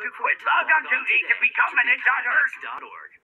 to quit. Log on to become an ecanbecomeanitdotorg.